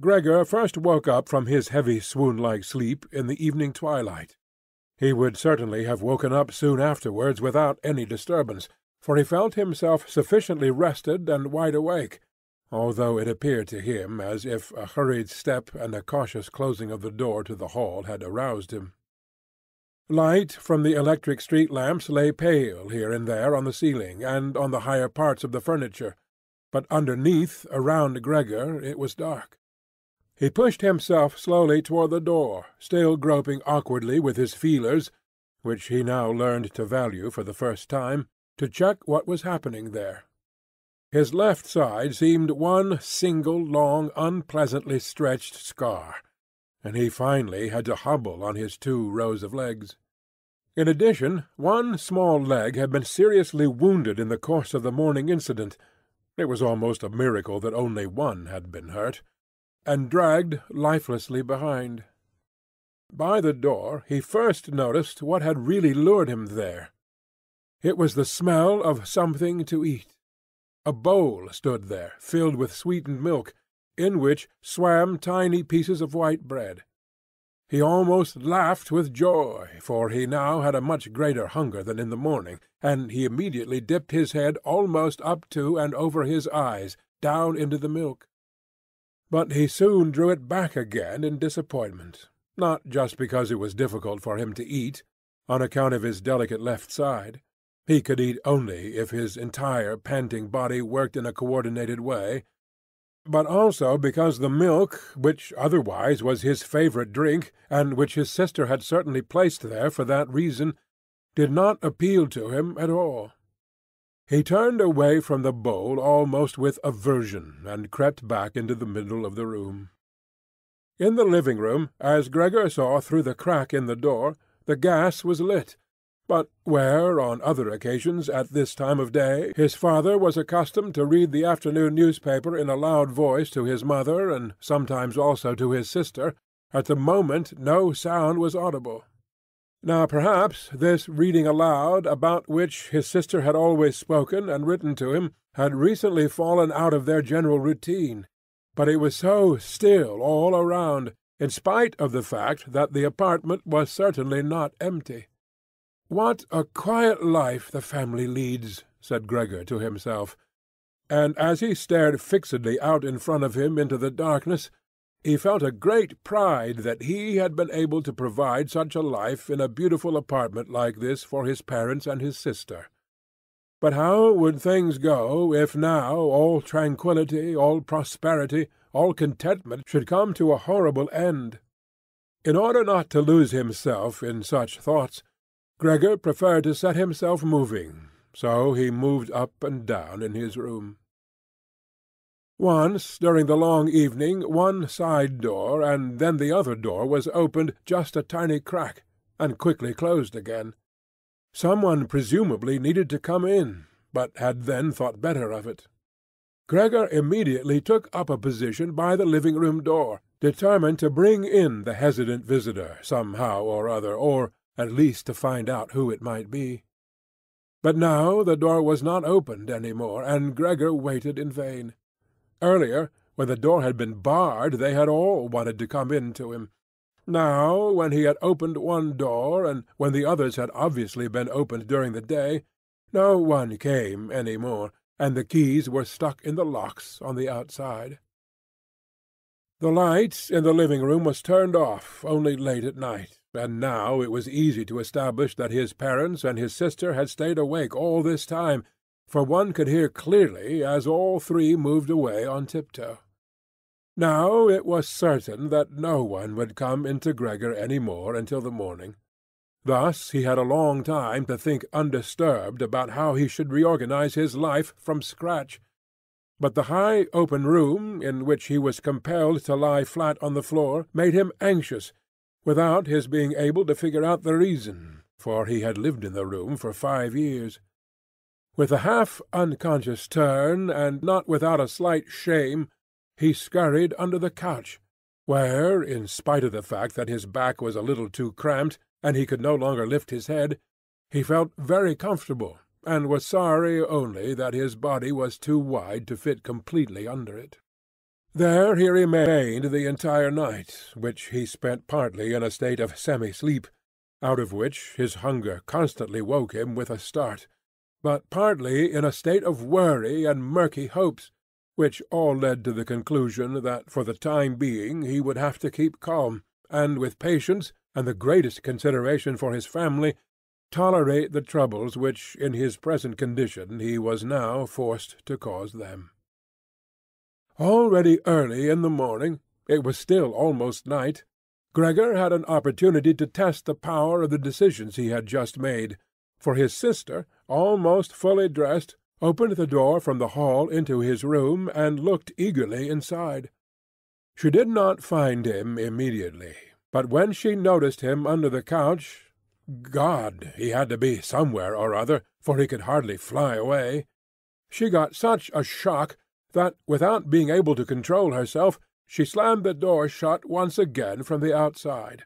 Gregor first woke up from his heavy swoon-like sleep in the evening twilight. He would certainly have woken up soon afterwards without any disturbance, for he felt himself sufficiently rested and wide awake, although it appeared to him as if a hurried step and a cautious closing of the door to the hall had aroused him. Light from the electric street lamps lay pale here and there on the ceiling and on the higher parts of the furniture, but underneath, around Gregor, it was dark. He pushed himself slowly toward the door, still groping awkwardly with his feelers, which he now learned to value for the first time, to check what was happening there. His left side seemed one single, long, unpleasantly stretched scar, and he finally had to hobble on his two rows of legs. In addition, one small leg had been seriously wounded in the course of the morning incident (it was almost a miracle that only one had been hurt), and dragged lifelessly behind. By the door he first noticed what had really lured him there. It was the smell of something to eat. A bowl stood there, filled with sweetened milk, in which swam tiny pieces of white bread. He almost laughed with joy, for he now had a much greater hunger than in the morning, and he immediately dipped his head almost up to and over his eyes, down into the milk. But he soon drew it back again in disappointment, not just because it was difficult for him to eat, on account of his delicate left side, he could eat only if his entire panting body worked in a coordinated way, but also because the milk, which otherwise was his favourite drink, and which his sister had certainly placed there for that reason, did not appeal to him at all. He turned away from the bowl almost with aversion, and crept back into the middle of the room. In the living-room, as Gregor saw through the crack in the door, the gas was lit, but where, on other occasions at this time of day, his father was accustomed to read the afternoon newspaper in a loud voice to his mother, and sometimes also to his sister, at the moment no sound was audible. Now perhaps this reading aloud, about which his sister had always spoken and written to him, had recently fallen out of their general routine, but it was so still all around, in spite of the fact that the apartment was certainly not empty. "What a quiet life the family leads!" said Gregor to himself; and as he stared fixedly out in front of him into the darkness, he felt a great pride that he had been able to provide such a life in a beautiful apartment like this for his parents and his sister. But how would things go if now all tranquillity, all prosperity, all contentment should come to a horrible end? In order not to lose himself in such thoughts. Gregor preferred to set himself moving, so he moved up and down in his room. Once during the long evening one side door and then the other door was opened just a tiny crack, and quickly closed again. Some one presumably needed to come in, but had then thought better of it. Gregor immediately took up a position by the living-room door, determined to bring in the hesitant visitor somehow or other, or at least to find out who it might be. But now the door was not opened any more, and Gregor waited in vain. Earlier, when the door had been barred, they had all wanted to come in to him. Now, when he had opened one door, and when the others had obviously been opened during the day, no one came any more, and the keys were stuck in the locks on the outside. The light in the living-room was turned off only late at night, and now it was easy to establish that his parents and his sister had stayed awake all this time, for one could hear clearly as all three moved away on tiptoe. Now it was certain that no one would come into Gregor any more until the morning. Thus he had a long time to think undisturbed about how he should reorganize his life from scratch. But the high open room, in which he was compelled to lie flat on the floor, made him anxious without his being able to figure out the reason, for he had lived in the room for five years. With a half unconscious turn, and not without a slight shame, he scurried under the couch, where, in spite of the fact that his back was a little too cramped, and he could no longer lift his head, he felt very comfortable, and was sorry only that his body was too wide to fit completely under it. There he remained the entire night, which he spent partly in a state of semi-sleep, out of which his hunger constantly woke him with a start, but partly in a state of worry and murky hopes, which all led to the conclusion that for the time being he would have to keep calm, and with patience and the greatest consideration for his family tolerate the troubles which in his present condition he was now forced to cause them. Already early in the morning—it was still almost night—Gregor had an opportunity to test the power of the decisions he had just made, for his sister, almost fully dressed, opened the door from the hall into his room and looked eagerly inside. She did not find him immediately, but when she noticed him under the couch God! he had to be somewhere or other, for he could hardly fly away. She got such a shock that, without being able to control herself, she slammed the door shut once again from the outside.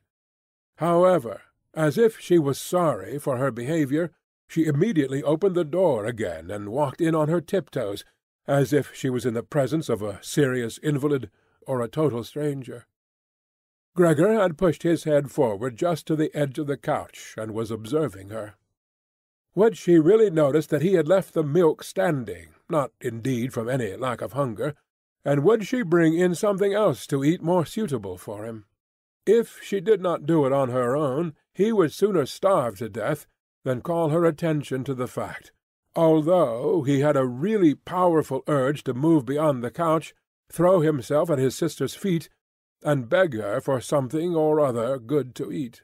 However, as if she was sorry for her behaviour, she immediately opened the door again and walked in on her tiptoes, as if she was in the presence of a serious invalid or a total stranger. Gregor had pushed his head forward just to the edge of the couch, and was observing her. Would she really notice that he had left the milk standing, not indeed from any lack of hunger, and would she bring in something else to eat more suitable for him? If she did not do it on her own, he would sooner starve to death than call her attention to the fact, although he had a really powerful urge to move beyond the couch, throw himself at his sister's feet, and beg her for something or other good to eat.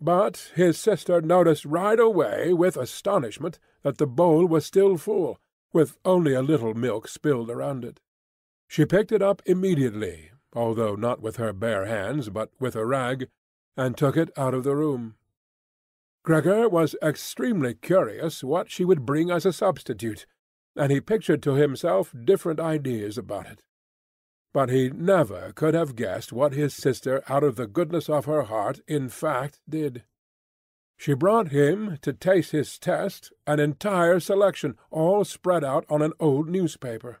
But his sister noticed right away with astonishment that the bowl was still full, with only a little milk spilled around it. She picked it up immediately, although not with her bare hands, but with a rag, and took it out of the room. Gregor was extremely curious what she would bring as a substitute, and he pictured to himself different ideas about it but he never could have guessed what his sister out of the goodness of her heart in fact did. She brought him, to taste his test, an entire selection, all spread out on an old newspaper.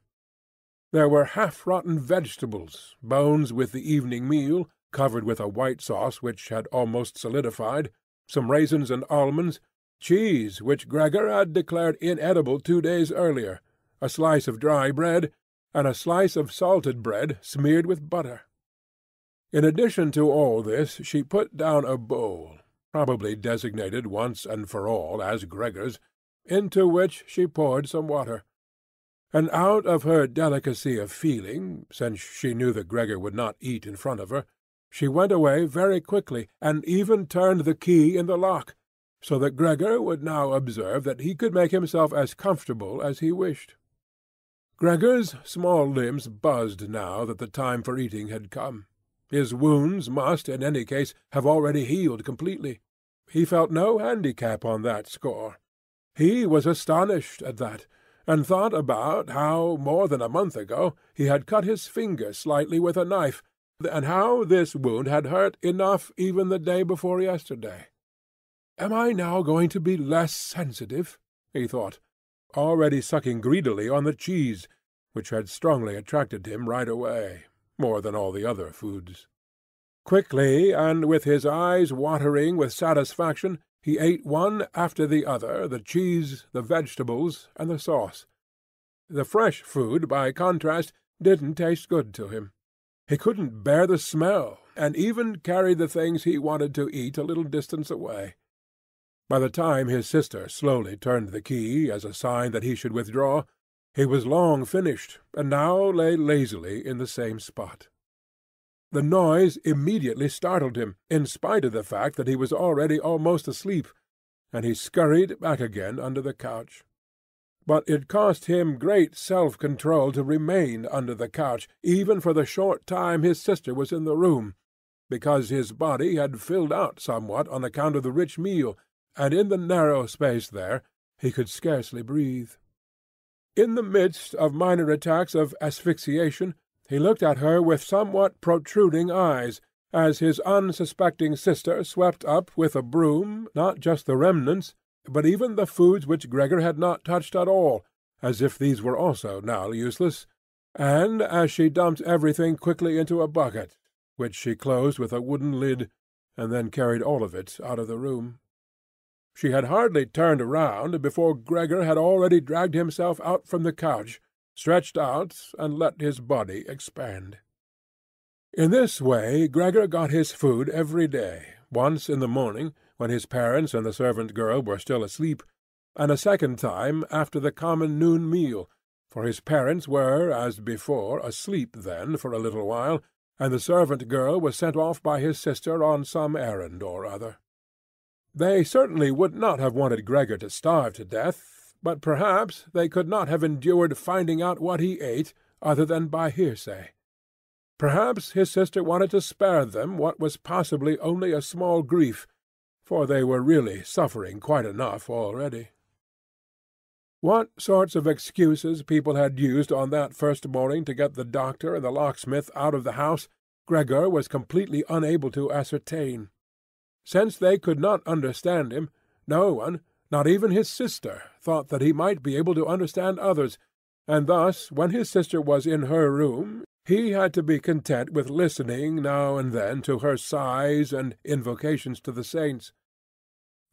There were half-rotten vegetables, bones with the evening meal, covered with a white sauce which had almost solidified, some raisins and almonds, cheese which Gregor had declared inedible two days earlier, a slice of dry bread, and a slice of salted bread smeared with butter. In addition to all this she put down a bowl, probably designated once and for all as Gregor's, into which she poured some water. And out of her delicacy of feeling, since she knew that Gregor would not eat in front of her, she went away very quickly, and even turned the key in the lock, so that Gregor would now observe that he could make himself as comfortable as he wished. Gregor's small limbs buzzed now that the time for eating had come. His wounds must, in any case, have already healed completely. He felt no handicap on that score. He was astonished at that, and thought about how, more than a month ago, he had cut his finger slightly with a knife, and how this wound had hurt enough even the day before yesterday. "Am I now going to be less sensitive?" he thought already sucking greedily on the cheese, which had strongly attracted him right away, more than all the other foods. Quickly, and with his eyes watering with satisfaction, he ate one after the other the cheese, the vegetables, and the sauce. The fresh food, by contrast, didn't taste good to him. He couldn't bear the smell, and even carried the things he wanted to eat a little distance away. By the time his sister slowly turned the key as a sign that he should withdraw, he was long finished, and now lay lazily in the same spot. The noise immediately startled him, in spite of the fact that he was already almost asleep, and he scurried back again under the couch. But it cost him great self-control to remain under the couch, even for the short time his sister was in the room, because his body had filled out somewhat on account of the rich meal, and in the narrow space there he could scarcely breathe. In the midst of minor attacks of asphyxiation he looked at her with somewhat protruding eyes, as his unsuspecting sister swept up with a broom not just the remnants, but even the foods which Gregor had not touched at all, as if these were also now useless, and as she dumped everything quickly into a bucket, which she closed with a wooden lid, and then carried all of it out of the room. She had hardly turned round before Gregor had already dragged himself out from the couch, stretched out, and let his body expand. In this way Gregor got his food every day, once in the morning, when his parents and the servant girl were still asleep, and a second time after the common noon meal, for his parents were, as before, asleep then for a little while, and the servant girl was sent off by his sister on some errand or other. They certainly would not have wanted Gregor to starve to death, but perhaps they could not have endured finding out what he ate other than by hearsay. Perhaps his sister wanted to spare them what was possibly only a small grief, for they were really suffering quite enough already. What sorts of excuses people had used on that first morning to get the doctor and the locksmith out of the house, Gregor was completely unable to ascertain. Since they could not understand him, no one, not even his sister, thought that he might be able to understand others, and thus, when his sister was in her room, he had to be content with listening now and then to her sighs and invocations to the saints.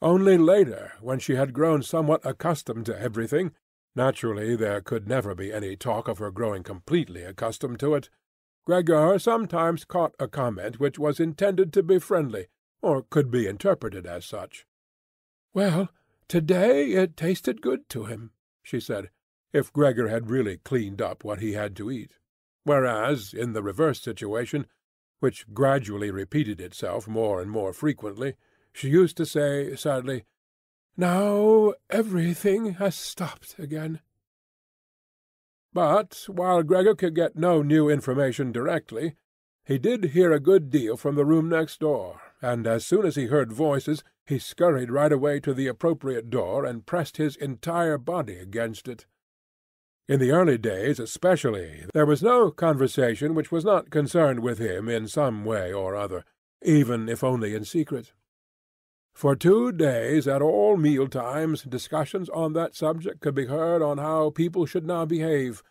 Only later, when she had grown somewhat accustomed to everything, naturally there could never be any talk of her growing completely accustomed to it, Gregor sometimes caught a comment which was intended to be friendly, or could be interpreted as such. "Well, to-day it tasted good to him," she said, if Gregor had really cleaned up what he had to eat; whereas, in the reverse situation, which gradually repeated itself more and more frequently, she used to say sadly, "Now everything has stopped again." But while Gregor could get no new information directly, he did hear a good deal from the room next door and as soon as he heard voices he scurried right away to the appropriate door and pressed his entire body against it. In the early days especially there was no conversation which was not concerned with him in some way or other, even if only in secret. For two days at all meal-times discussions on that subject could be heard on how people should now behave,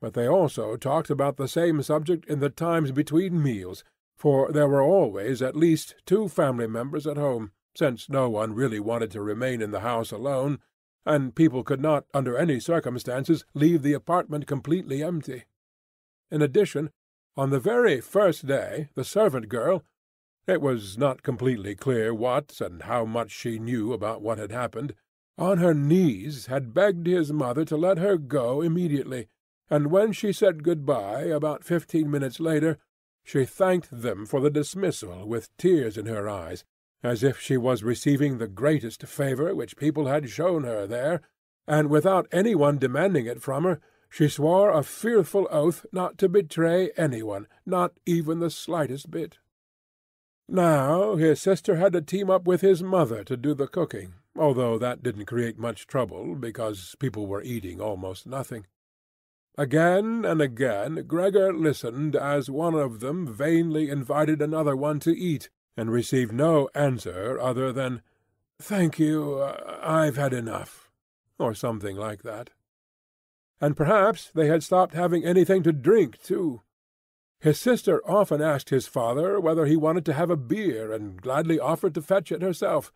but they also talked about the same subject in the times between meals, for there were always at least two family members at home, since no one really wanted to remain in the house alone, and people could not under any circumstances leave the apartment completely empty. In addition, on the very first day the servant girl it was not completely clear what and how much she knew about what had happened on her knees had begged his mother to let her go immediately, and when she said good-bye about fifteen minutes later she thanked them for the dismissal with tears in her eyes, as if she was receiving the greatest favour which people had shown her there, and without any one demanding it from her, she swore a fearful oath not to betray any one, not even the slightest bit. Now his sister had to team up with his mother to do the cooking, although that didn't create much trouble, because people were eating almost nothing. Again and again Gregor listened as one of them vainly invited another one to eat, and received no answer other than, "Thank you, I've had enough," or something like that. And perhaps they had stopped having anything to drink too. His sister often asked his father whether he wanted to have a beer, and gladly offered to fetch it herself,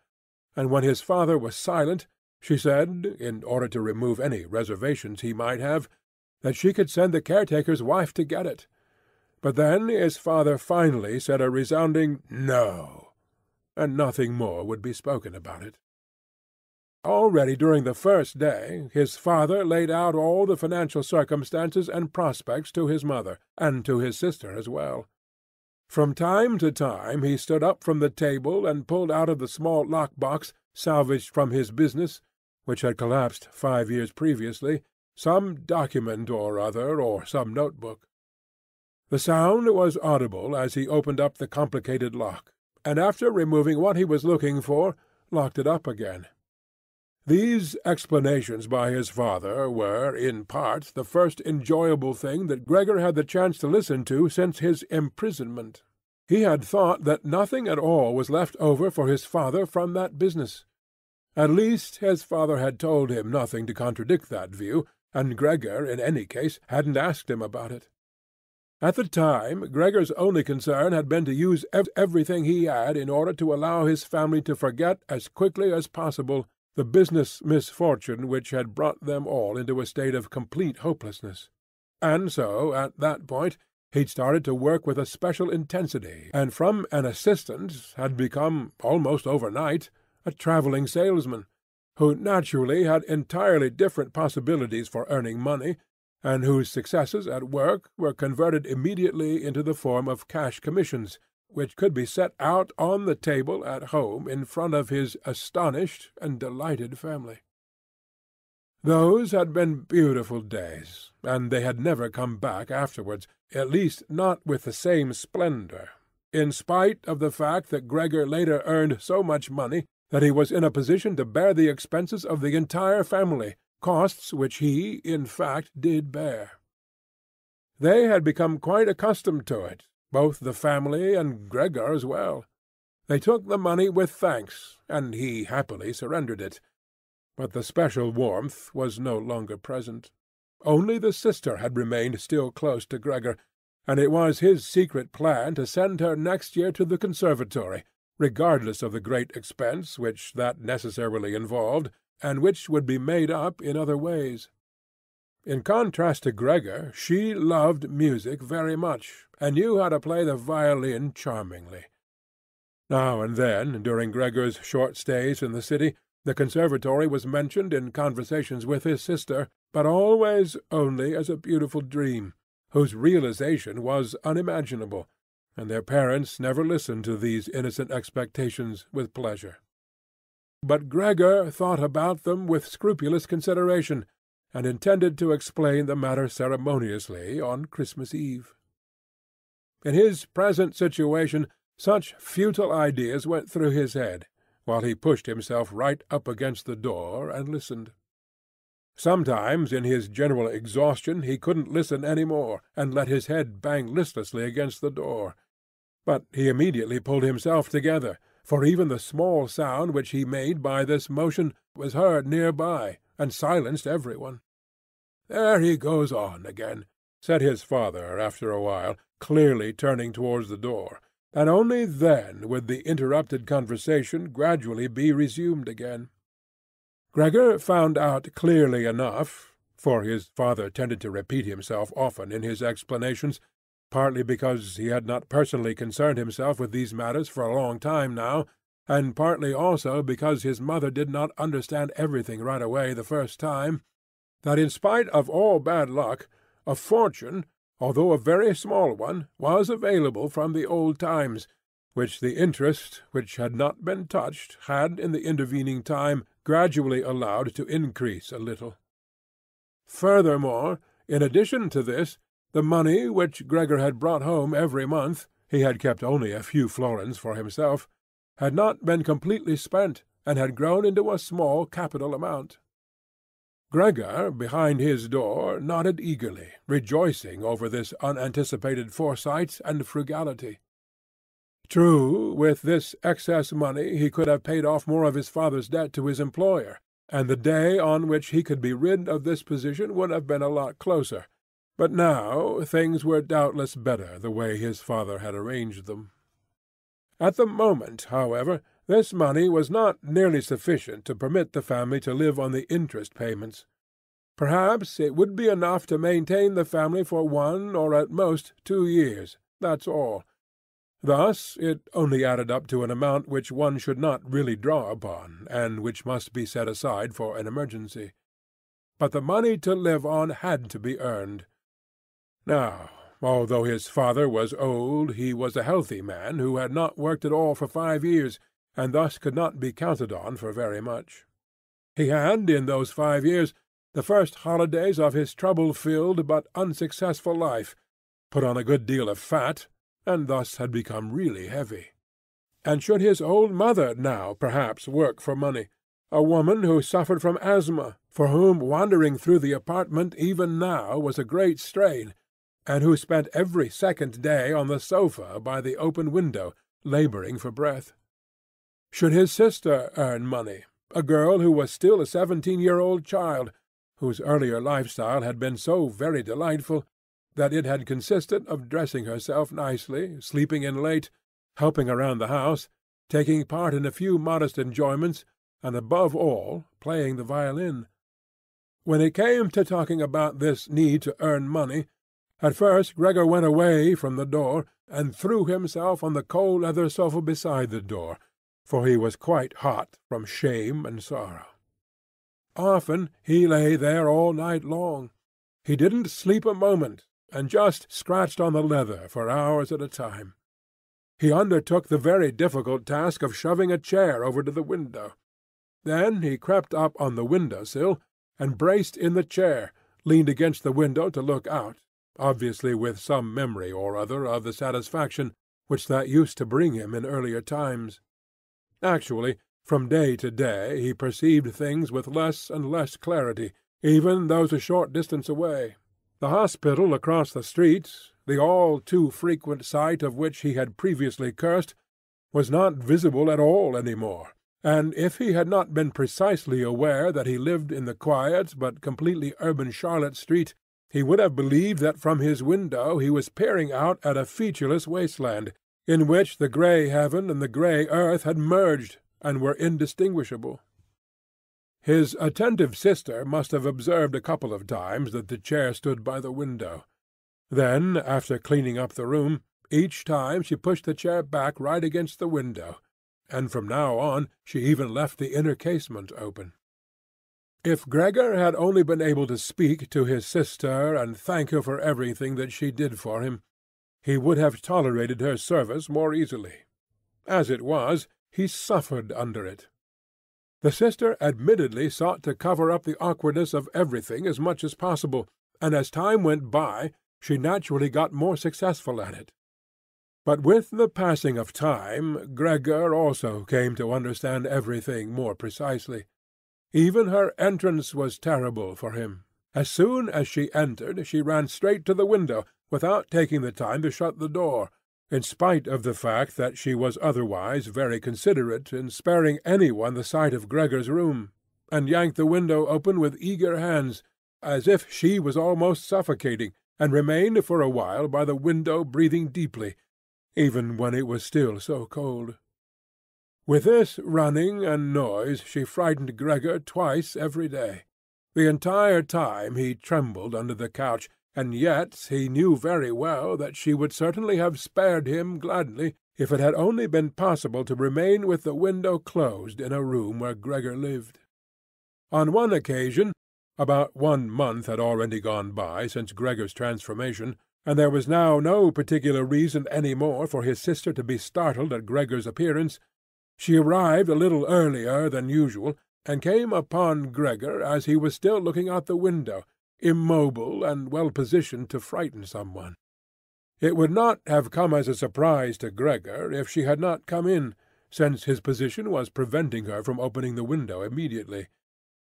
and when his father was silent, she said, in order to remove any reservations he might have, that she could send the caretaker's wife to get it. But then his father finally said a resounding "No," and nothing more would be spoken about it. Already during the first day his father laid out all the financial circumstances and prospects to his mother, and to his sister as well. From time to time he stood up from the table and pulled out of the small lock-box salvaged from his business, which had collapsed five years previously, some document or other, or some notebook. The sound was audible as he opened up the complicated lock, and after removing what he was looking for, locked it up again. These explanations by his father were, in part, the first enjoyable thing that Gregor had the chance to listen to since his imprisonment. He had thought that nothing at all was left over for his father from that business. At least his father had told him nothing to contradict that view, and Gregor, in any case, hadn't asked him about it. At the time, Gregor's only concern had been to use everything he had in order to allow his family to forget as quickly as possible the business misfortune which had brought them all into a state of complete hopelessness. And so, at that point, he'd started to work with a special intensity, and from an assistant had become, almost overnight, a travelling salesman, who naturally had entirely different possibilities for earning money and whose successes at work were converted immediately into the form of cash commissions, which could be set out on the table at home in front of his astonished and delighted family. Those had been beautiful days, and they had never come back afterwards, at least not with the same splendour, in spite of the fact that Gregor later earned so much money that he was in a position to bear the expenses of the entire family, costs which he, in fact, did bear. They had become quite accustomed to it, both the family and Gregor as well. They took the money with thanks, and he happily surrendered it. But the special warmth was no longer present. Only the sister had remained still close to Gregor, and it was his secret plan to send her next year to the conservatory, regardless of the great expense which that necessarily involved, and which would be made up in other ways. In contrast to Gregor, she loved music very much, and knew how to play the violin charmingly. Now and then, during Gregor's short stays in the city, the conservatory was mentioned in conversations with his sister, but always only as a beautiful dream, whose realization was unimaginable, and their parents never listened to these innocent expectations with pleasure. But Gregor thought about them with scrupulous consideration, and intended to explain the matter ceremoniously on Christmas Eve. In his present situation such futile ideas went through his head, while he pushed himself right up against the door and listened. Sometimes in his general exhaustion he couldn't listen any more, and let his head bang listlessly against the door. But he immediately pulled himself together, for even the small sound which he made by this motion was heard near by, and silenced every one. "There he goes on again," said his father after a while, clearly turning towards the door, and only then would the interrupted conversation gradually be resumed again. Gregor found out clearly enough, for his father tended to repeat himself often in his explanations, partly because he had not personally concerned himself with these matters for a long time now, and partly also because his mother did not understand everything right away the first time, that in spite of all bad luck, a fortune, although a very small one, was available from the old times, which the interest, which had not been touched, had in the intervening time gradually allowed to increase a little. Furthermore, in addition to this, the money which Gregor had brought home every month (he had kept only a few florins for himself) had not been completely spent, and had grown into a small capital amount. Gregor, behind his door, nodded eagerly, rejoicing over this unanticipated foresight and frugality. True, with this excess money he could have paid off more of his father's debt to his employer, and the day on which he could be rid of this position would have been a lot closer, but now things were doubtless better the way his father had arranged them. At the moment, however, this money was not nearly sufficient to permit the family to live on the interest payments. Perhaps it would be enough to maintain the family for one or at most two years, that's all. Thus it only added up to an amount which one should not really draw upon, and which must be set aside for an emergency. But the money to live on had to be earned. Now, although his father was old, he was a healthy man who had not worked at all for five years, and thus could not be counted on for very much. He had, in those five years, the first holidays of his trouble-filled but unsuccessful life, put on a good deal of fat, and thus had become really heavy. And should his old mother now perhaps work for money, a woman who suffered from asthma, for whom wandering through the apartment even now was a great strain, and who spent every second day on the sofa by the open window, labouring for breath? Should his sister earn money, a girl who was still a seventeen-year-old child, whose earlier lifestyle had been so very delightful that it had consisted of dressing herself nicely, sleeping in late, helping around the house, taking part in a few modest enjoyments, and above all playing the violin. When it came to talking about this need to earn money, at first Gregor went away from the door and threw himself on the coal leather sofa beside the door, for he was quite hot from shame and sorrow. Often he lay there all night long. He didn't sleep a moment, and just scratched on the leather for hours at a time. He undertook the very difficult task of shoving a chair over to the window. Then he crept up on the window sill and braced in the chair, leaned against the window to look out, obviously with some memory or other of the satisfaction which that used to bring him in earlier times. Actually, from day to day he perceived things with less and less clarity, even those a short distance away. The hospital across the street, the all too frequent sight of which he had previously cursed, was not visible at all any more, and if he had not been precisely aware that he lived in the quiet but completely urban Charlotte Street, he would have believed that from his window he was peering out at a featureless wasteland, in which the grey heaven and the grey earth had merged and were indistinguishable. His attentive sister must have observed a couple of times that the chair stood by the window. Then, after cleaning up the room, each time she pushed the chair back right against the window, and from now on she even left the inner casement open. If Gregor had only been able to speak to his sister and thank her for everything that she did for him, he would have tolerated her service more easily. As it was, he suffered under it. The sister admittedly sought to cover up the awkwardness of everything as much as possible, and as time went by she naturally got more successful at it. But with the passing of time Gregor also came to understand everything more precisely. Even her entrance was terrible for him. As soon as she entered she ran straight to the window, without taking the time to shut the door, in spite of the fact that she was otherwise very considerate in sparing any one the sight of Gregor's room, and yanked the window open with eager hands, as if she was almost suffocating, and remained for a while by the window breathing deeply, even when it was still so cold. With this running and noise she frightened Gregor twice every day. The entire time he trembled under the couch, and yet he knew very well that she would certainly have spared him gladly if it had only been possible to remain with the window closed in a room where Gregor lived. On one occasion, about one month had already gone by since Gregor's transformation, and there was now no particular reason any more for his sister to be startled at Gregor's appearance, she arrived a little earlier than usual, and came upon Gregor as he was still looking out the window, immobile and well positioned to frighten some one. It would not have come as a surprise to Gregor if she had not come in, since his position was preventing her from opening the window immediately.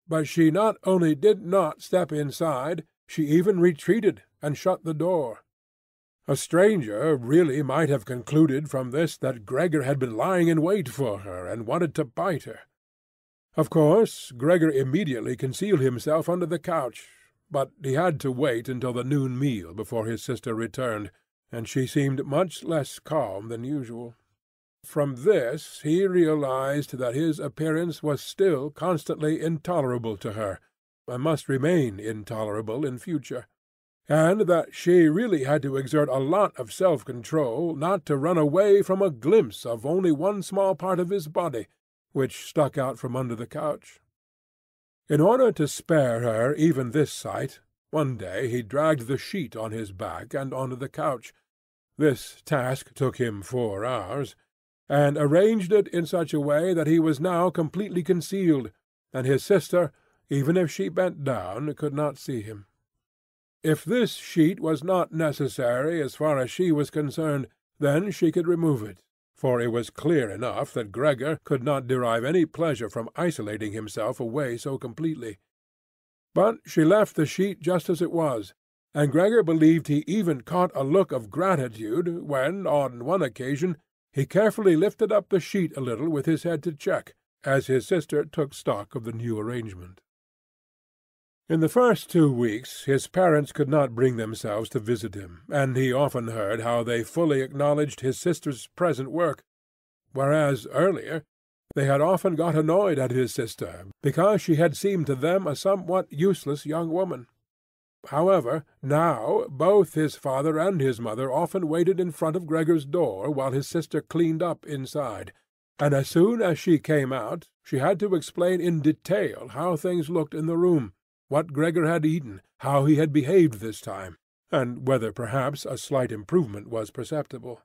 But she not only did not step inside, she even retreated and shut the door. A stranger really might have concluded from this that Gregor had been lying in wait for her and wanted to bite her. Of course, Gregor immediately concealed himself under the couch, but he had to wait until the noon meal before his sister returned, and she seemed much less calm than usual. From this he realized that his appearance was still constantly intolerable to her, and must remain intolerable in future, and that she really had to exert a lot of self-control not to run away from a glimpse of only one small part of his body, which stuck out from under the couch. In order to spare her even this sight, one day he dragged the sheet on his back and onto the couch. This task took him four hours, and arranged it in such a way that he was now completely concealed, and his sister, even if she bent down, could not see him. If this sheet was not necessary as far as she was concerned, then she could remove it, for it was clear enough that Gregor could not derive any pleasure from isolating himself away so completely. But she left the sheet just as it was, and Gregor believed he even caught a look of gratitude when, on one occasion, he carefully lifted up the sheet a little with his head to check, as his sister took stock of the new arrangement. In the first two weeks his parents could not bring themselves to visit him, and he often heard how they fully acknowledged his sister's present work, whereas earlier they had often got annoyed at his sister because she had seemed to them a somewhat useless young woman. However, now both his father and his mother often waited in front of Gregor's door while his sister cleaned up inside, and as soon as she came out she had to explain in detail how things looked in the room, what Gregor had eaten, how he had behaved this time, and whether perhaps a slight improvement was perceptible.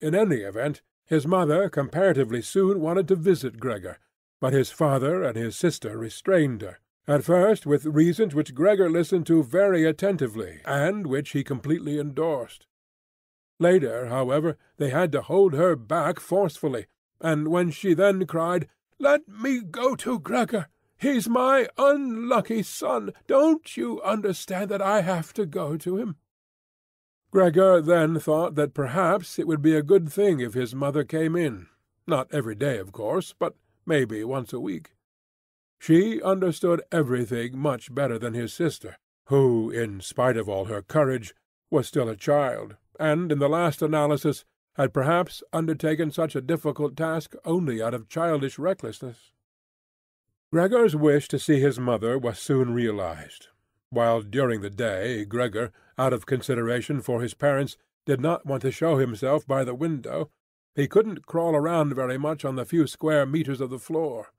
In any event, his mother comparatively soon wanted to visit Gregor, but his father and his sister restrained her, at first with reasons which Gregor listened to very attentively, and which he completely endorsed. Later, however, they had to hold her back forcefully, and when she then cried, "Let me go to Gregor! He's my unlucky son! Don't you understand that I have to go to him?" Gregor then thought that perhaps it would be a good thing if his mother came in, not every day, of course, but maybe once a week. She understood everything much better than his sister, who, in spite of all her courage, was still a child, and, in the last analysis, had perhaps undertaken such a difficult task only out of childish recklessness. Gregor's wish to see his mother was soon realized. While during the day Gregor, out of consideration for his parents, did not want to show himself by the window, he couldn't crawl around very much on the few square metres of the floor.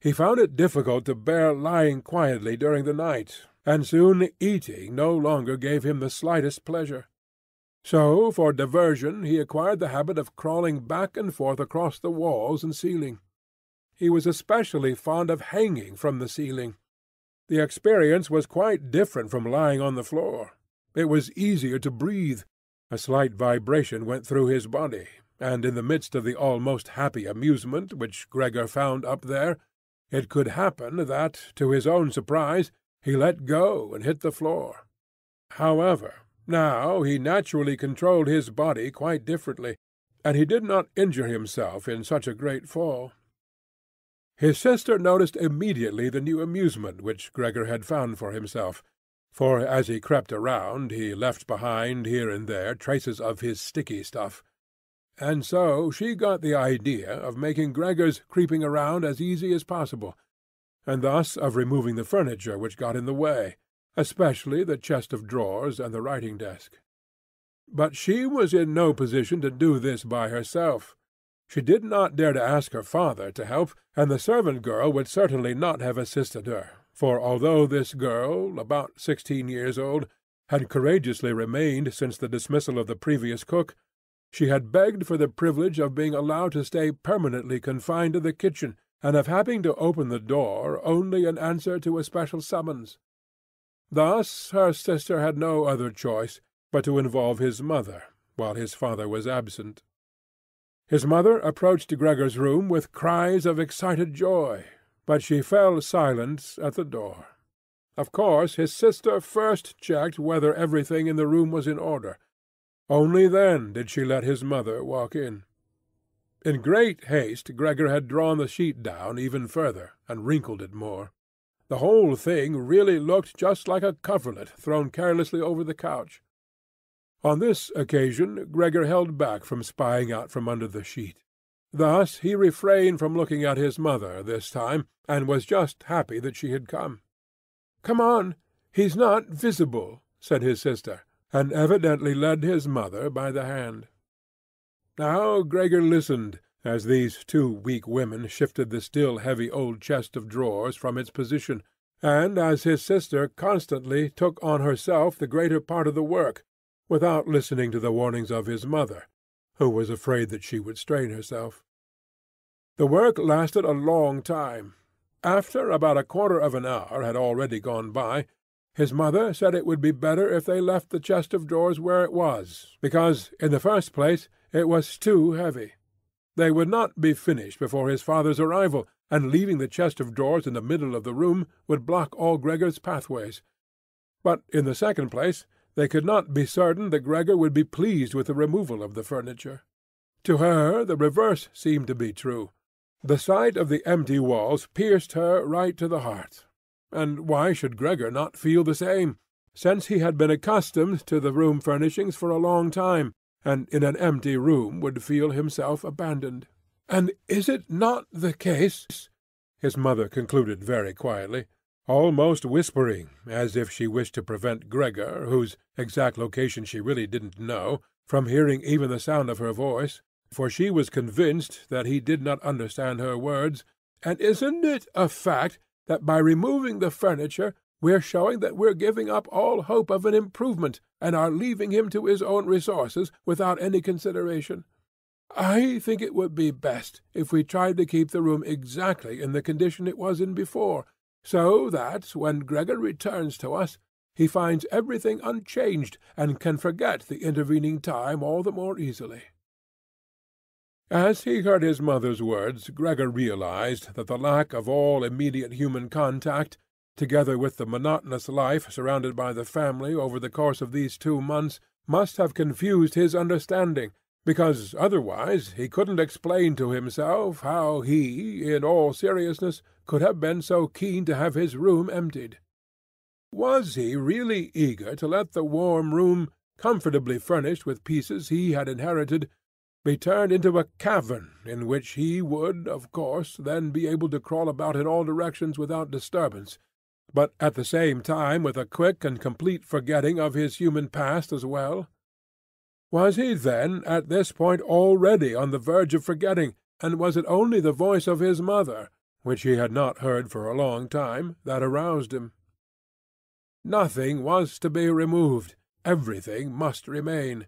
He found it difficult to bear lying quietly during the night, and soon eating no longer gave him the slightest pleasure. So, for diversion, he acquired the habit of crawling back and forth across the walls and ceiling. He was especially fond of hanging from the ceiling. The experience was quite different from lying on the floor. It was easier to breathe. A slight vibration went through his body, and in the midst of the almost happy amusement which Gregor found up there, it could happen that, to his own surprise, he let go and hit the floor. However, now he naturally controlled his body quite differently, and he did not injure himself in such a great fall. His sister noticed immediately the new amusement which Gregor had found for himself, for as he crept around he left behind here and there traces of his sticky stuff, and so she got the idea of making Gregor's creeping around as easy as possible, and thus of removing the furniture which got in the way, especially the chest of drawers and the writing desk. But she was in no position to do this by herself. She did not dare to ask her father to help, and the servant girl would certainly not have assisted her, for although this girl, about sixteen years old, had courageously remained since the dismissal of the previous cook, she had begged for the privilege of being allowed to stay permanently confined to the kitchen, and of having to open the door only in answer to a special summons. Thus her sister had no other choice but to involve his mother, while his father was absent. His mother approached Gregor's room with cries of excited joy, but she fell silent at the door. Of course his sister first checked whether everything in the room was in order. Only then did she let his mother walk in. In great haste Gregor had drawn the sheet down even further, and wrinkled it more. The whole thing really looked just like a coverlet thrown carelessly over the couch. On this occasion Gregor held back from spying out from under the sheet. Thus he refrained from looking at his mother this time, and was just happy that she had come. "Come on, he's not visible," said his sister, and evidently led his mother by the hand. Now Gregor listened, as these two weak women shifted the still heavy old chest of drawers from its position, and as his sister constantly took on herself the greater part of the work, without listening to the warnings of his mother, who was afraid that she would strain herself. The work lasted a long time. After about a quarter of an hour had already gone by, his mother said it would be better if they left the chest of drawers where it was, because, in the first place, it was too heavy. They would not be finished before his father's arrival, and leaving the chest of drawers in the middle of the room would block all Gregor's pathways. But, in the second place, they could not be certain that Gregor would be pleased with the removal of the furniture. To her the reverse seemed to be true. The sight of the empty walls pierced her right to the heart. and why should Gregor not feel the same, since he had been accustomed to the room furnishings for a long time, and in an empty room would feel himself abandoned? And is it not the case, his mother concluded very quietly, almost whispering, as if she wished to prevent Gregor, whose exact location she really didn't know, from hearing even the sound of her voice, for she was convinced that he did not understand her words, and isn't it a fact that by removing the furniture we're showing that we're giving up all hope of an improvement, and are leaving him to his own resources without any consideration? I think it would be best if we tried to keep the room exactly in the condition it was in before, so that, when Gregor returns to us, he finds everything unchanged, and can forget the intervening time all the more easily. As he heard his mother's words, Gregor realized that the lack of all immediate human contact, together with the monotonous life surrounded by the family over the course of these two months, must have confused his understanding, because otherwise he couldn't explain to himself how he, in all seriousness, could have been so keen to have his room emptied. Was he really eager to let the warm room, comfortably furnished with pieces he had inherited, be turned into a cavern in which he would, of course, then be able to crawl about in all directions without disturbance, but at the same time with a quick and complete forgetting of his human past as well? Was he then at this point already on the verge of forgetting, and was it only the voice of his mother, which he had not heard for a long time, that aroused him? Nothing was to be removed, everything must remain.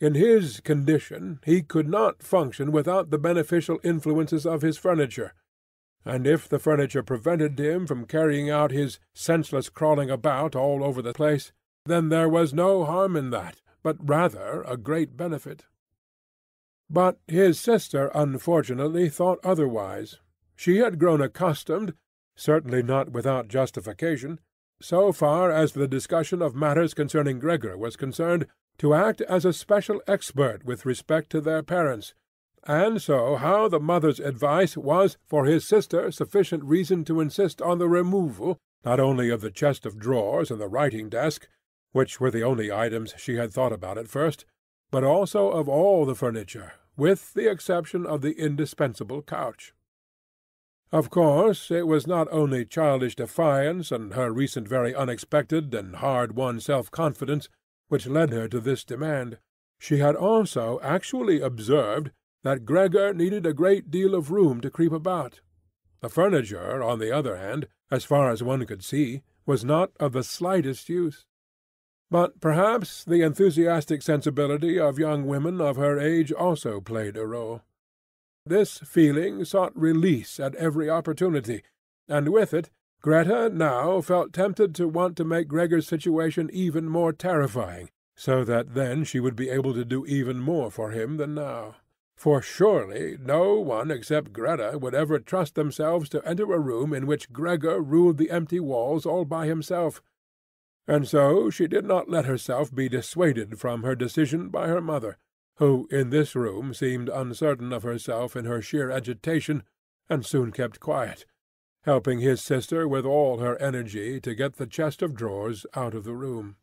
In his condition he could not function without the beneficial influences of his furniture, and if the furniture prevented him from carrying out his senseless crawling about all over the place, then there was no harm in that but rather a great benefit. But his sister unfortunately thought otherwise. She had grown accustomed, certainly not without justification, so far as the discussion of matters concerning Gregor was concerned, to act as a special expert with respect to their parents, and so how the mother's advice was for his sister sufficient reason to insist on the removal, not only of the chest of drawers and the writing-desk, which were the only items she had thought about at first, but also of all the furniture, with the exception of the indispensable couch. Of course, it was not only childish defiance and her recent very unexpected and hard-won self-confidence which led her to this demand. She had also actually observed that Gregor needed a great deal of room to creep about. The furniture, on the other hand, as far as one could see, was not of the slightest use. But perhaps the enthusiastic sensibility of young women of her age also played a role. This feeling sought release at every opportunity, and with it Grete now felt tempted to want to make Gregor's situation even more terrifying, so that then she would be able to do even more for him than now. For surely no one except Grete would ever trust themselves to enter a room in which Gregor ruled the empty walls all by himself, and so she did not let herself be dissuaded from her decision by her mother, who in this room seemed uncertain of herself in her sheer agitation, and soon kept quiet, helping his sister with all her energy to get the chest of drawers out of the room.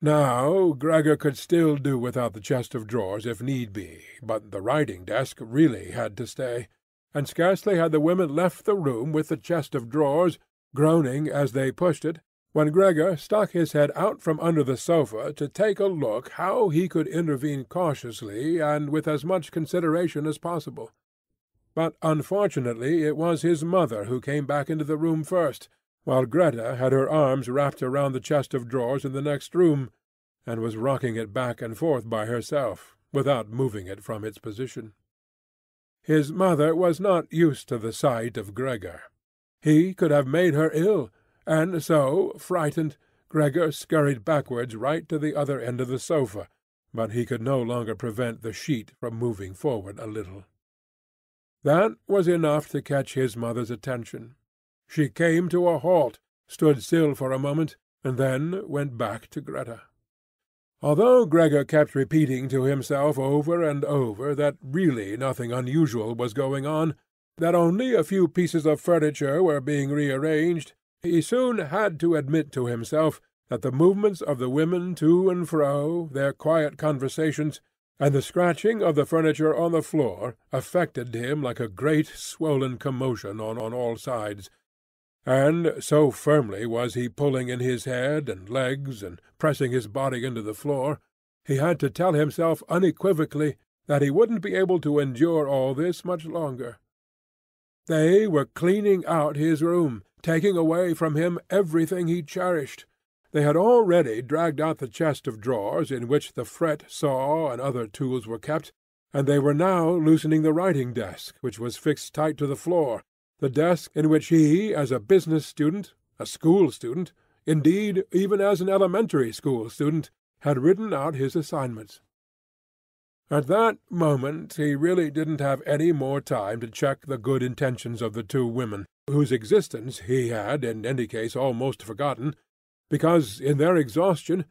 Now Gregor could still do without the chest of drawers if need be, but the writing-desk really had to stay, and scarcely had the women left the room with the chest of drawers, groaning as they pushed it, when Gregor stuck his head out from under the sofa to take a look how he could intervene cautiously and with as much consideration as possible. But unfortunately it was his mother who came back into the room first, while Grete had her arms wrapped around the chest of drawers in the next room, and was rocking it back and forth by herself, without moving it from its position. His mother was not used to the sight of Gregor. He could have made her ill, and so, frightened, Gregor scurried backwards right to the other end of the sofa, but he could no longer prevent the sheet from moving forward a little. That was enough to catch his mother's attention. She came to a halt, stood still for a moment, and then went back to Grete. Although Gregor kept repeating to himself over and over that really nothing unusual was going on, that only a few pieces of furniture were being rearranged, he soon had to admit to himself that the movements of the women to and fro, their quiet conversations, and the scratching of the furniture on the floor affected him like a great swollen commotion on, on all sides, and so firmly was he pulling in his head and legs and pressing his body into the floor, he had to tell himself unequivocally that he wouldn't be able to endure all this much longer. They were cleaning out his room, taking away from him everything he cherished, they had already dragged out the chest of drawers in which the fret saw and other tools were kept, and they were now loosening the writing desk, which was fixed tight to the floor, the desk in which he, as a business student, a school student, indeed even as an elementary school student, had written out his assignments. At that moment he really didn't have any more time to check the good intentions of the two women, whose existence he had in any case almost forgotten, because in their exhaustion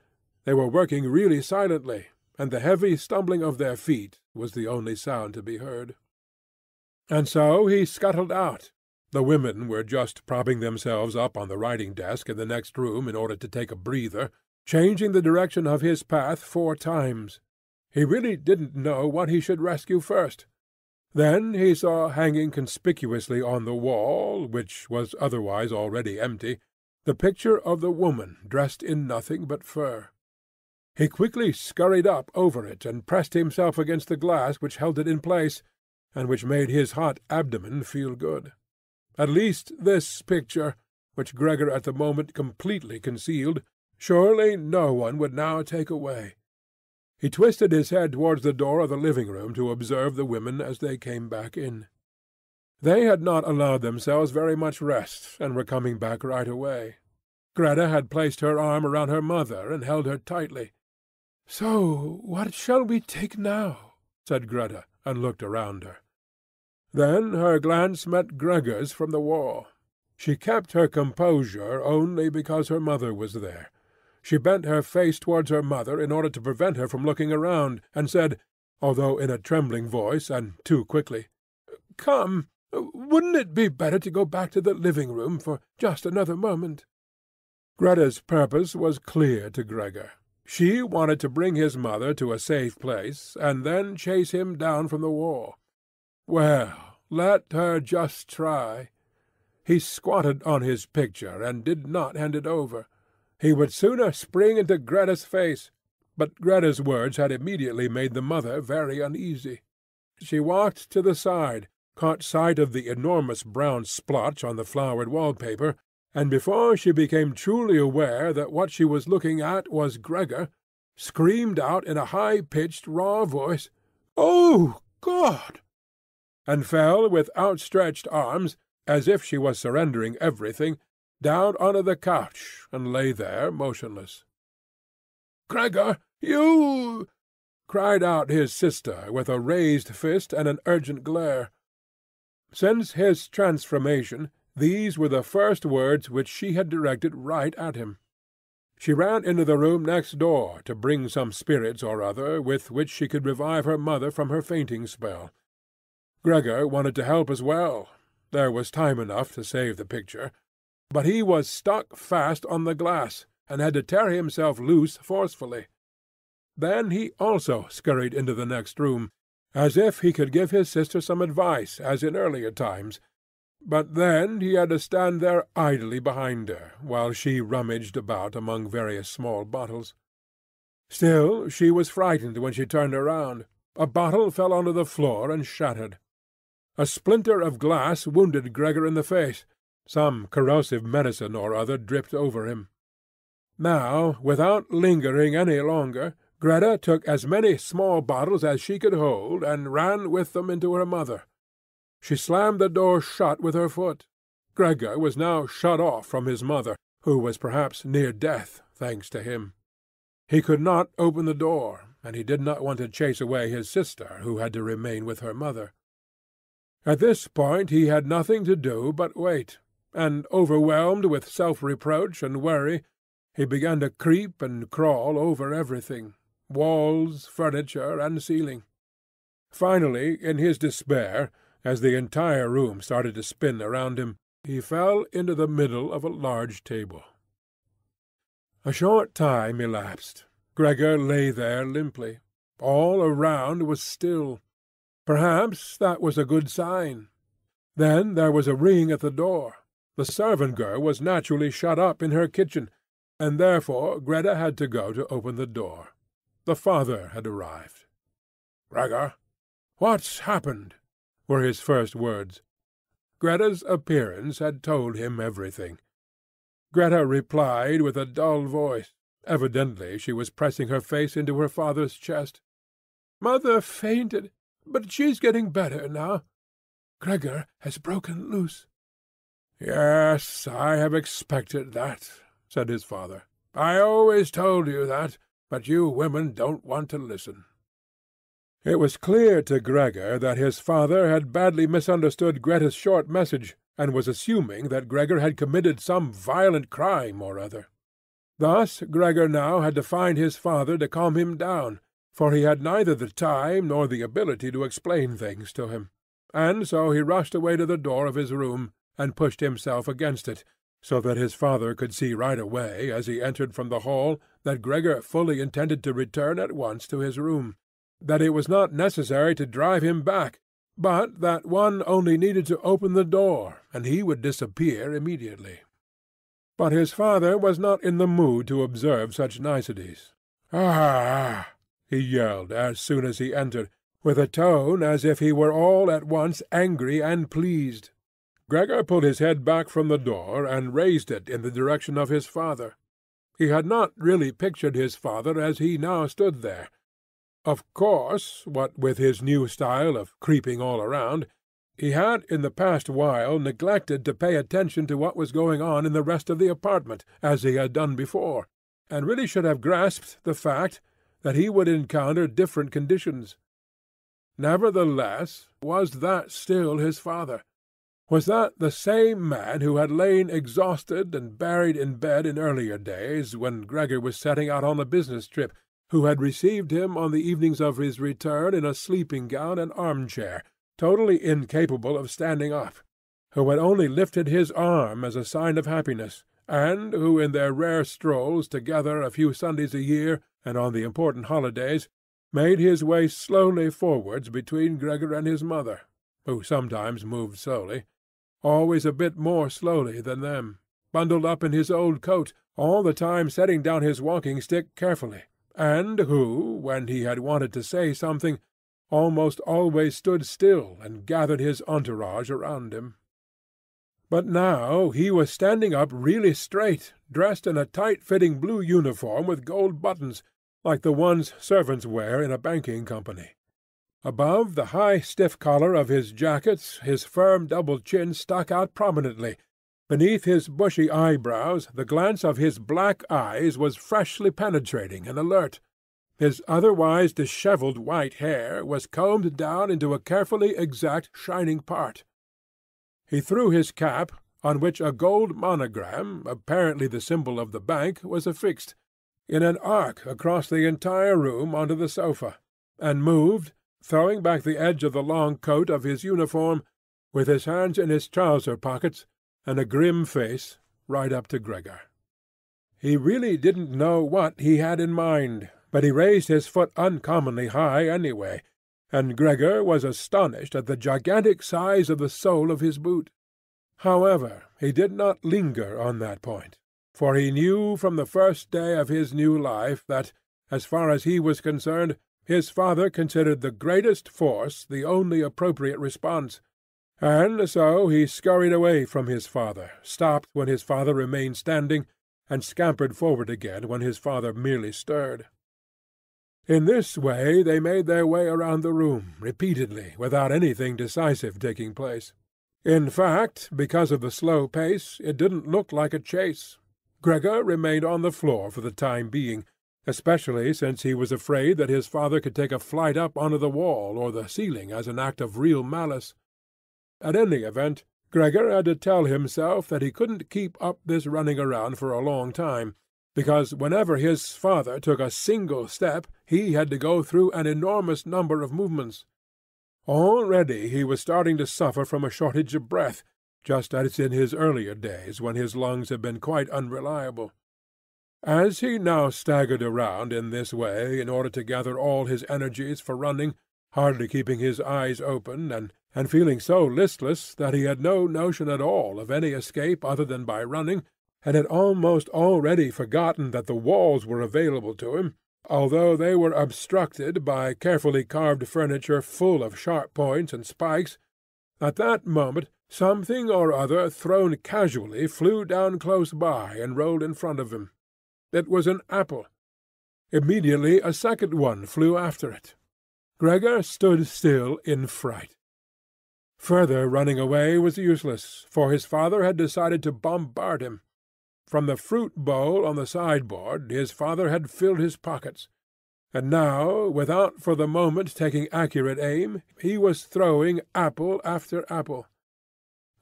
they were working really silently, and the heavy stumbling of their feet was the only sound to be heard. And so he scuttled out. The women were just propping themselves up on the writing-desk in the next room in order to take a breather, changing the direction of his path four times. He really didn't know what he should rescue first. Then he saw hanging conspicuously on the wall, which was otherwise already empty, the picture of the woman dressed in nothing but fur. He quickly scurried up over it and pressed himself against the glass which held it in place, and which made his hot abdomen feel good. At least this picture, which Gregor at the moment completely concealed, surely no one would now take away. He twisted his head towards the door of the living-room to observe the women as they came back in. They had not allowed themselves very much rest, and were coming back right away. Grete had placed her arm around her mother and held her tightly. "So what shall we take now?" said Grete, and looked around her. Then her glance met Gregor's from the wall. She kept her composure only because her mother was there. She bent her face towards her mother in order to prevent her from looking around, and said, although in a trembling voice and too quickly, "Come! Wouldn't it be better to go back to the living-room for just another moment?" Grete's purpose was clear to Gregor. She wanted to bring his mother to a safe place, and then chase him down from the wall. Well, let her just try. He squatted on his picture, and did not hand it over. He would sooner spring into Grete's face, but Grete's words had immediately made the mother very uneasy. She walked to the side, caught sight of the enormous brown splotch on the flowered wallpaper, and before she became truly aware that what she was looking at was Gregor, screamed out in a high-pitched, raw voice, "Oh, God!" and fell with outstretched arms, as if she was surrendering everything, down onto the couch, and lay there motionless. "Gregor, you—" cried out his sister, with a raised fist and an urgent glare. Since his transformation, these were the first words which she had directed right at him. She ran into the room next door to bring some spirits or other with which she could revive her mother from her fainting spell. Gregor wanted to help as well. There was time enough to save the picture. But he was stuck fast on the glass, and had to tear himself loose forcefully. Then he also scurried into the next room, as if he could give his sister some advice, as in earlier times. But then he had to stand there idly behind her, while she rummaged about among various small bottles. Still, she was frightened when she turned around. A bottle fell onto the floor and shattered. A splinter of glass wounded Gregor in the face. Some corrosive medicine or other dripped over him. Now, without lingering any longer, Grete took as many small bottles as she could hold, and ran with them into her mother. She slammed the door shut with her foot. Gregor was now shut off from his mother, who was perhaps near death, thanks to him. He could not open the door, and he did not want to chase away his sister, who had to remain with her mother. At this point he had nothing to do but wait, and, overwhelmed with self-reproach and worry, he began to creep and crawl over everything, walls, furniture, and ceiling. Finally, in his despair, as the entire room started to spin around him, he fell into the middle of a large table. A short time elapsed. Gregor lay there limply. All around was still. Perhaps that was a good sign. Then there was a ring at the door. The servant girl was naturally shut up in her kitchen, and therefore Grete had to go to open the door. The father had arrived. "Gregor, what's happened?" were his first words. Grete's appearance had told him everything. Grete replied with a dull voice. Evidently she was pressing her face into her father's chest. "Mother fainted, but she's getting better now. Gregor has broken loose." "Yes, I have expected that," said his father. "I always told you that, but you women don't want to listen." It was clear to Gregor that his father had badly misunderstood Grete's short message, and was assuming that Gregor had committed some violent crime or other. Thus Gregor now had to find his father to calm him down, for he had neither the time nor the ability to explain things to him, and so he rushed away to the door of his room and pushed himself against it, so that his father could see right away as he entered from the hall that Gregor fully intended to return at once to his room, that it was not necessary to drive him back, but that one only needed to open the door, and he would disappear immediately. But his father was not in the mood to observe such niceties. "Ah!" he yelled as soon as he entered, with a tone as if he were all at once angry and pleased. Gregor pulled his head back from the door and raised it in the direction of his father. He had not really pictured his father as he now stood there. Of course, what with his new style of creeping all around, he had in the past while neglected to pay attention to what was going on in the rest of the apartment, as he had done before, and really should have grasped the fact that he would encounter different conditions. Nevertheless, was that still his father? Was that the same man who had lain exhausted and buried in bed in earlier days, when Gregor was setting out on a business trip, who had received him on the evenings of his return in a sleeping-gown and arm-chair, totally incapable of standing up, who had only lifted his arm as a sign of happiness, and who in their rare strolls together a few Sundays a year and on the important holidays made his way slowly forwards between Gregor and his mother, who sometimes moved slowly, always a bit more slowly than them, bundled up in his old coat, all the time setting down his walking-stick carefully, and who, when he had wanted to say something, almost always stood still and gathered his entourage around him. But now he was standing up really straight, dressed in a tight-fitting blue uniform with gold buttons, like the ones servants wear in a banking company. Above the high stiff collar of his jacket his firm double chin stuck out prominently. Beneath his bushy eyebrows the glance of his black eyes was freshly penetrating and alert. His otherwise dishevelled white hair was combed down into a carefully exact shining part. He threw his cap, on which a gold monogram, apparently the symbol of the bank, was affixed, in an arc across the entire room onto the sofa, and moved, throwing back the edge of the long coat of his uniform, with his hands in his trouser pockets, and a grim face, right up to Gregor. He really didn't know what he had in mind, but he raised his foot uncommonly high anyway, and Gregor was astonished at the gigantic size of the sole of his boot. However, he did not linger on that point, for he knew from the first day of his new life that, as far as he was concerned, his father considered the greatest force the only appropriate response, and so he scurried away from his father, stopped when his father remained standing, and scampered forward again when his father merely stirred. In this way they made their way around the room, repeatedly, without anything decisive taking place. In fact, because of the slow pace, it didn't look like a chase. Gregor remained on the floor for the time being, especially since he was afraid that his father could take a flight up onto the wall or the ceiling as an act of real malice. At any event, Gregor had to tell himself that he couldn't keep up this running around for a long time, because whenever his father took a single step he had to go through an enormous number of movements. Already he was starting to suffer from a shortage of breath, just as in his earlier days when his lungs had been quite unreliable. As he now staggered around in this way in order to gather all his energies for running, hardly keeping his eyes open, and, and feeling so listless that he had no notion at all of any escape other than by running, and had almost already forgotten that the walls were available to him, although they were obstructed by carefully carved furniture full of sharp points and spikes, at that moment something or other thrown casually flew down close by and rolled in front of him. It was an apple. Immediately a second one flew after it. Gregor stood still in fright. Further running away was useless, for his father had decided to bombard him. From the fruit bowl on the sideboard his father had filled his pockets, and now, without for the moment taking accurate aim, he was throwing apple after apple.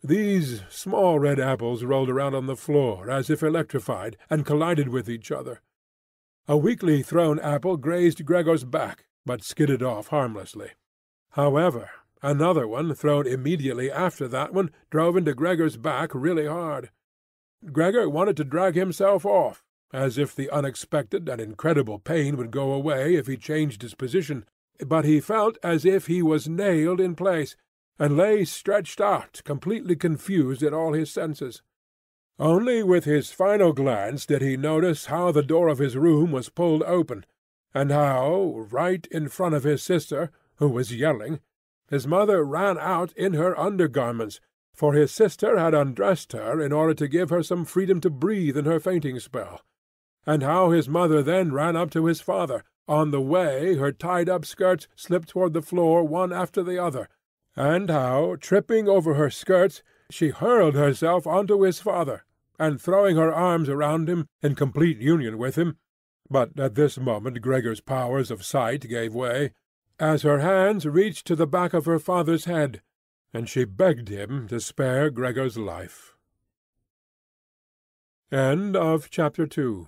These small red apples rolled around on the floor as if electrified, and collided with each other. A weakly thrown apple grazed Gregor's back, but skidded off harmlessly. However, another one, thrown immediately after that one, drove into Gregor's back really hard. Gregor wanted to drag himself off, as if the unexpected and incredible pain would go away if he changed his position, but he felt as if he was nailed in place, and lay stretched out, completely confused in all his senses. Only with his final glance did he notice how the door of his room was pulled open, and how, right in front of his sister, who was yelling, his mother ran out in her undergarments, for his sister had undressed her in order to give her some freedom to breathe in her fainting spell, and how his mother then ran up to his father. On the way her tied-up skirts slipped toward the floor one after the other, and how, tripping over her skirts, she hurled herself onto his father, and throwing her arms around him, in complete union with him, but at this moment Gregor's powers of sight gave way, as her hands reached to the back of her father's head, and she begged him to spare Gregor's life. End of chapter 2